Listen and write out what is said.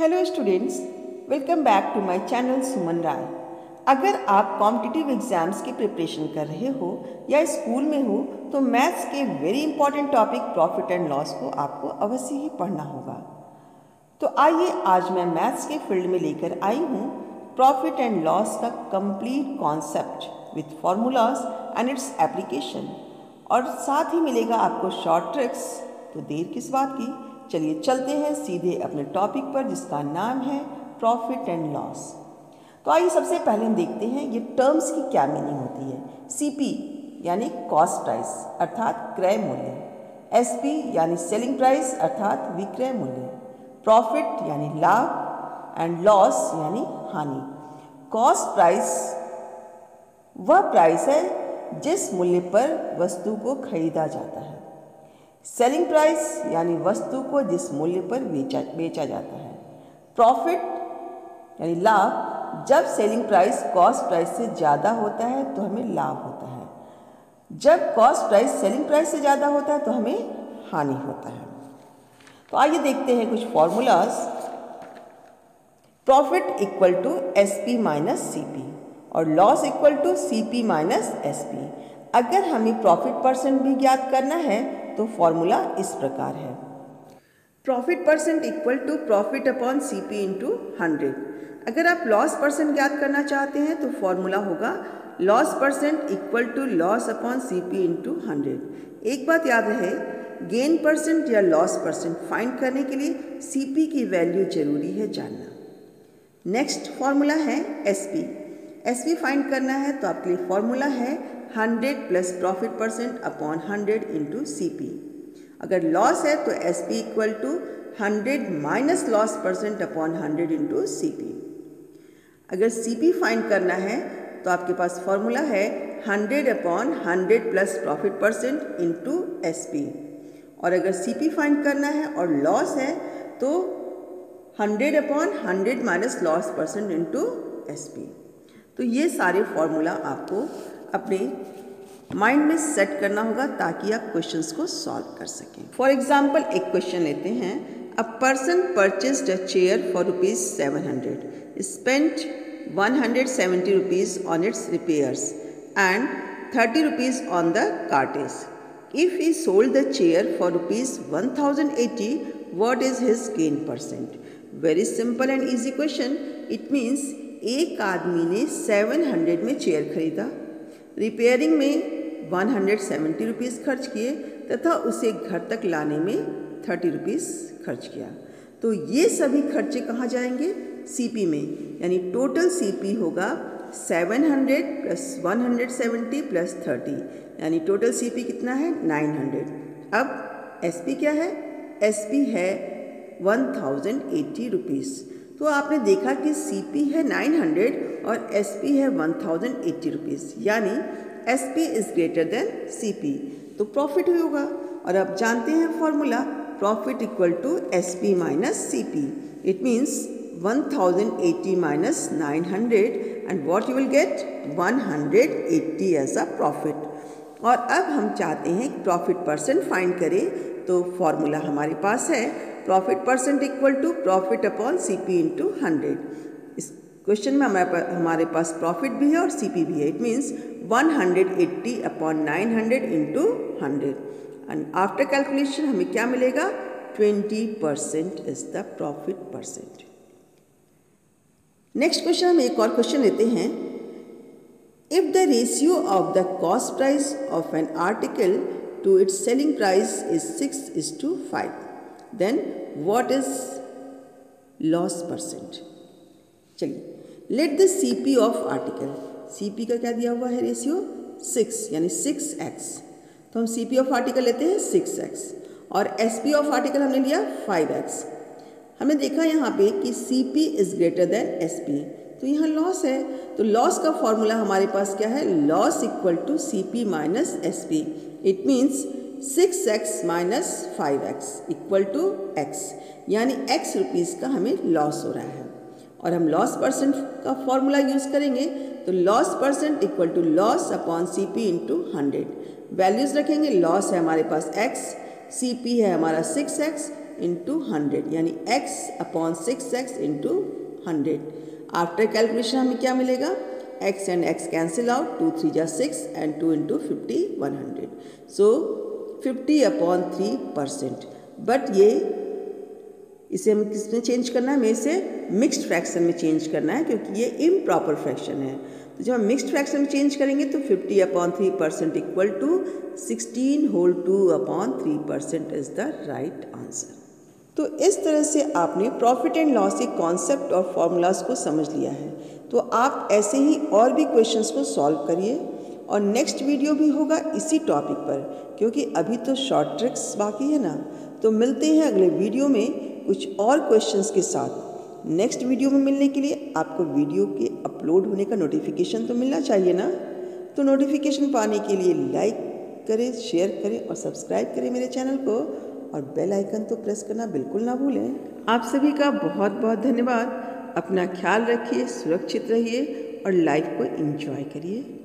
Hello students welcome back to my channel Suman Rai अगर आप competitive exams की preparation कर रहे हो या स्कूल में हो तो मैथ्स के very important topic profit and loss को आपको अवश्य ही पढ़ना होगा। तो आइए आज मैं मैथ्स के फ़ील्ड में लेकर आई हूँ प्रॉफिट एंड लॉस का complete concept with formulas and its application और साथ ही मिलेगा आपको शॉर्ट ट्रिक्स तो देर किस बात की? चलिए चलते हैं सीधे अपने टॉपिक पर, जिसका नाम है प्रॉफिट एंड लॉस तो आइए सबसे पहले हम देखते हैं ये टर्म्स की क्या मीनिंग होती है। सीपी यानी कॉस्ट प्राइस अर्थात क्रय मूल्य। एसपी यानी सेलिंग प्राइस अर्थात विक्रय मूल्य। प्रॉफिट यानी लाभ एंड लॉस यानी हानि। कॉस्ट प्राइस वह प्राइस है जिस मूल्य पर वस्तु को खरीदा जाता है। सेलिंग प्राइस यानी वस्तु को जिस मूल्य पर बेचा बेचा जाता है। प्रॉफिट यानी लाभ, जब सेलिंग प्राइस कॉस्ट प्राइस से ज़्यादा होता है तो हमें लाभ होता है। जब कॉस्ट प्राइस सेलिंग प्राइस से ज़्यादा होता है तो हमें हानि होता है। तो आइए देखते हैं कुछ formulas profit equal to S P minus C P और loss equal to C P minus S P अगर हमें प्रॉफिट परसेंट भी ज्ञात करना है तो फॉर्मूला इस प्रकार है। Profit percent equal to profit upon C P into hundred अगर आप लॉस परसेंट ज्ञात करना चाहते हैं तो फॉर्मूला होगा loss percent equal to loss upon C P into hundred एक बात याद रहे गेन परसेंट या लॉस परसेंट फाइंड करने के लिए सी पी की वैल्यू ज़रूरी है जानना। नेक्स्ट फॉर्मूला है S P S P find करना है तो आपके लिए फॉर्मूला है hundred plus profit percent upon hundred into C अगर लॉस है तो S P equal to hundred minus loss percent upon hundred into C अगर सी पी फाइंड करना है तो आपके पास फॉर्मूला है hundred upon hundred plus profit percent into S P और अगर सी पी फाइंड करना है और लॉस है तो hundred upon hundred minus loss percent into S P तो ये सारे फॉर्मूला आपको अपने माइंड में सेट करना होगा ताकि आप क्वेश्चंस को सॉल्व कर सकें। फॉर एग्ज़ाम्पल एक क्वेश्चन लेते हैं। A person purchased a chair for rupees seven hundred spent one hundred seventy rupees on its repairs and thirty rupees on the cartage if he sold the chair for rupees one thousand eighty what is his gain percent very simple and easy question it means एक आदमी ने seven hundred में chair खरीदा। Repairing में one hundred seventy rupees खर्च किए तथा उसे घर तक लाने में थर्टी रुपीज़ खर्च किया। तो ये सभी खर्चे कहाँ जाएँगे? सीपी में, यानी टोटल सीपी होगा seven hundred plus one hundred seventy plus thirty यानी टोटल सीपी कितना है? नाइन हंड्रेड अब एसपी क्या है? एसपी है वन थाउज़ेंड एट्टी रुपीज़ तो आपने देखा कि सीपी है 900 और एसपी है 1080 रुपीज़ यानी S P is greater than CP तो प्रॉफिट भी होगा। और अब जानते हैं formula profit equal to S P minus C P it means 1080 minus 900 and what you will get 180 as a profit और अब हम चाहते हैं प्रॉफिट परसेंट फाइंड करें। तो फॉर्मूला हमारे पास है। Profit percent equal to profit upon C P into hundred इस क्वेश्चन में हमारे पास हमारे पास प्रॉफिट भी है और सी पी भी है। It means one hundred eighty upon nine hundred into hundred and after calculation हमें क्या मिलेगा? Twenty percent is the profit percent next question हम एक और क्वेश्चन लेते हैं। If the ratio of the cost price of an article to its selling price is six is to five then what is loss percent चलिए let the C P of article C P का क्या दिया हुआ है ratio six यानी six X तो हम C P of article लेते हैं सिक्स एक्स और एस पी ऑफ़ आर्टिकल हमने लिया फाइव एक्स हमने देखा यहाँ पे कि C P is greater than S P तो यहाँ लॉस है। तो लॉस का फॉर्मूला हमारे पास क्या है? Loss equal to C P minus S P it means six X minus five X equal to X यानी एक्स रुपीज़ का हमें लॉस हो रहा है। और हम लॉस परसेंट का फॉर्मूला यूज़ करेंगे तो loss percent equal to loss upon C P into hundred values रखेंगे लॉस है हमारे पास एक्स सी पी है हमारा सिक्स एक्स इंटू हंड्रेड यानी X upon six X into hundred after calculation हमें क्या मिलेगा? X and X cancel out two three जा six and two into fifty one hundred so fifty upon three percent but ये, इसे हमें किसमें change करना है? हमें इसे मिक्स्ड फ्रैक्शन में चेंज करना है, क्योंकि ये इम्प्रॉपर फ्रैक्शन है। तो जब हम मिक्स्ड फ्रैक्शन में चेंज करेंगे तो 50 upon three percent equal to sixteen whole two upon three percent is the right answer तो इस तरह से आपने प्रॉफिट एंड लॉस के कॉन्सेप्ट और फॉर्मूलाज को समझ लिया है। तो आप ऐसे ही और भी क्वेश्चंस को सॉल्व करिए। और नेक्स्ट वीडियो भी होगा इसी टॉपिक पर, क्योंकि अभी तो शॉर्ट ट्रिक्स बाकी है ना। तो मिलते हैं अगले वीडियो में कुछ और क्वेश्चंस के साथ। नेक्स्ट वीडियो में मिलने के लिए आपको वीडियो के अपलोड होने का नोटिफिकेशन तो मिलना चाहिए ना। तो नोटिफिकेशन पाने के लिए लाइक करें शेयर करें और सब्सक्राइब करें मेरे चैनल को। और बेल आइकन तो प्रेस करना बिल्कुल ना भूलें। आप सभी का बहुत बहुत धन्यवाद। अपना ख्याल रखिए, सुरक्षित रहिए और लाइफ को एंजॉय करिए।